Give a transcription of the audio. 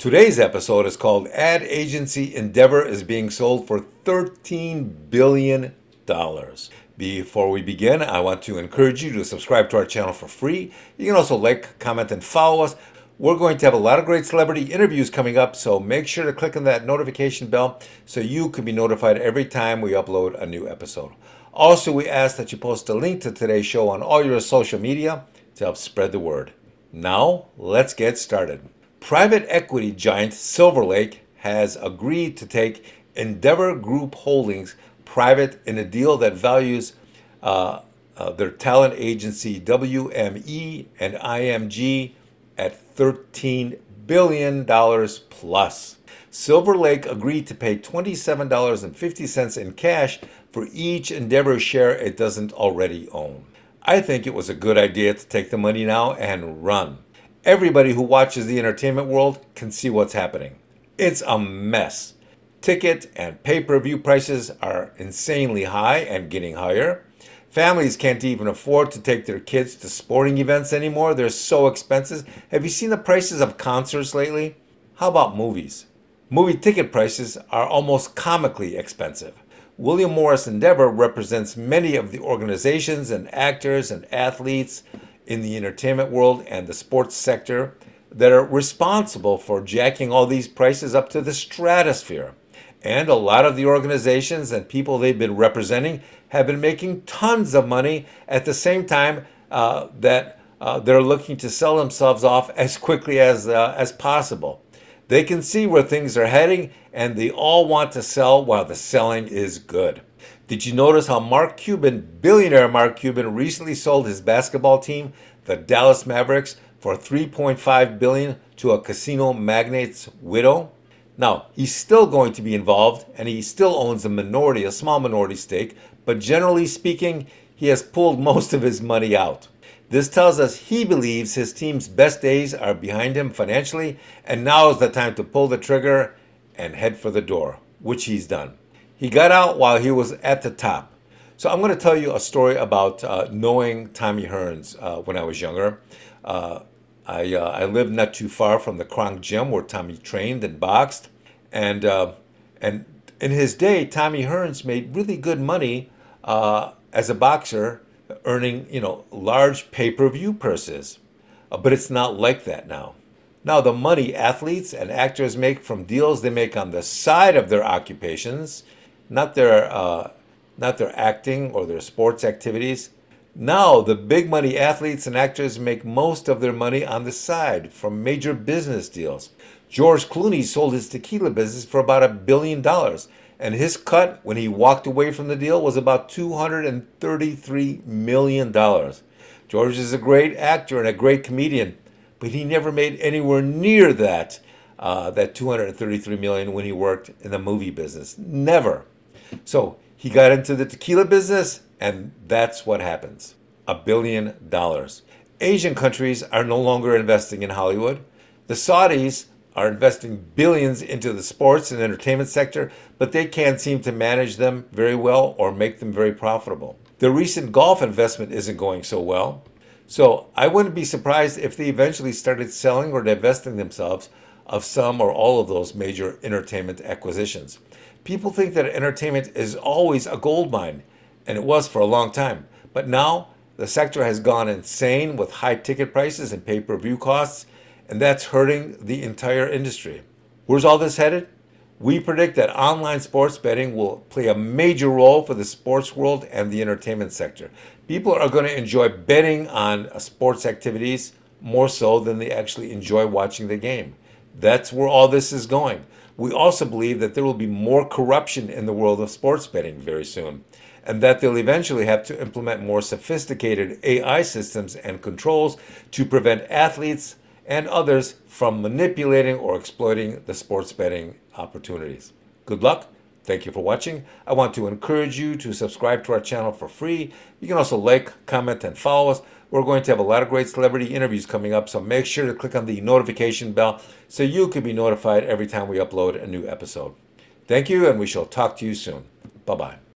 Today's episode is called Ad Agency Endeavor is being sold for $13 billion. Before we begin, I want to encourage you to subscribe to our channel for free. You can also like, comment, and follow us. We're going to have a lot of great celebrity interviews coming up, so make sure to click on that notification bell so you can be notified every time we upload a new episode. Also, we ask that you post a link to today's show on all your social media to help spread the word. Now, let's get started. Private equity giant Silver Lake has agreed to take Endeavor Group Holdings private in a deal that values uh, uh, their talent agency WME and IMG at $13 billion plus. Silver Lake agreed to pay $27.50 in cash for each Endeavor share it doesn't already own. I think it was a good idea to take the money now and run everybody who watches the entertainment world can see what's happening. It's a mess. Ticket and pay per view prices are insanely high and getting higher. Families can't even afford to take their kids to sporting events anymore. They're so expensive. Have you seen the prices of concerts lately? How about movies? Movie ticket prices are almost comically expensive. William Morris Endeavor represents many of the organizations and actors and athletes in the entertainment world and the sports sector that are responsible for jacking all these prices up to the stratosphere. And a lot of the organizations and people they've been representing have been making tons of money at the same time uh, that uh, they're looking to sell themselves off as quickly as, uh, as possible. They can see where things are heading and they all want to sell while the selling is good. Did you notice how Mark Cuban, billionaire Mark Cuban, recently sold his basketball team, the Dallas Mavericks, for 3.5 billion to a casino magnate's widow? Now, he's still going to be involved and he still owns a minority, a small minority stake, but generally speaking, he has pulled most of his money out. This tells us he believes his team's best days are behind him financially, and now is the time to pull the trigger and head for the door, which he's done. He got out while he was at the top. So I'm going to tell you a story about uh, knowing Tommy Hearns uh, when I was younger. Uh, I, uh, I lived not too far from the Kronk Gym where Tommy trained and boxed. And, uh, and in his day, Tommy Hearns made really good money uh, as a boxer, earning you know large pay-per-view purses. but it's not like that now. Now, the money athletes and actors make from deals they make on the side of their occupations not their uh, not their acting or their sports activities. Now, the big money athletes and actors make most of their money on the side from major business deals. George Clooney sold his tequila business for about a billion dollars, and his cut when he walked away from the deal was about $233 million. George is a great actor and a great comedian, but he never made anywhere near that, uh, that 233 million when he worked in the movie business. Never. So he got into the tequila business, and that's what happens a billion dollars. Asian countries are no longer investing in Hollywood. The Saudis are investing billions into the sports and entertainment sector, but they can't seem to manage them very well or make them very profitable. The recent golf investment isn't going so well. So I wouldn't be surprised if they eventually started selling or divesting themselves of some or all of those major entertainment acquisitions. People think that entertainment is always a gold mine, and it was for a long time. But now the sector has gone insane with high ticket prices and pay per view costs, and that's hurting the entire industry. Where's all this headed? We predict that online sports betting will play a major role for the sports world and the entertainment sector. People are going to enjoy betting on sports activities more so than they actually enjoy watching the game. That's where all this is going. We also believe that there will be more corruption in the world of sports betting very soon, and that they'll eventually have to implement more sophisticated AI systems and controls to prevent athletes and others from manipulating or exploiting the sports betting opportunities. Good luck. Thank you for watching. I want to encourage you to subscribe to our channel for free. You can also like, comment, and follow us. We're going to have a lot of great celebrity interviews coming up, so make sure to click on the notification bell so you can be notified every time we upload a new episode. Thank you, and we shall talk to you soon. Bye bye.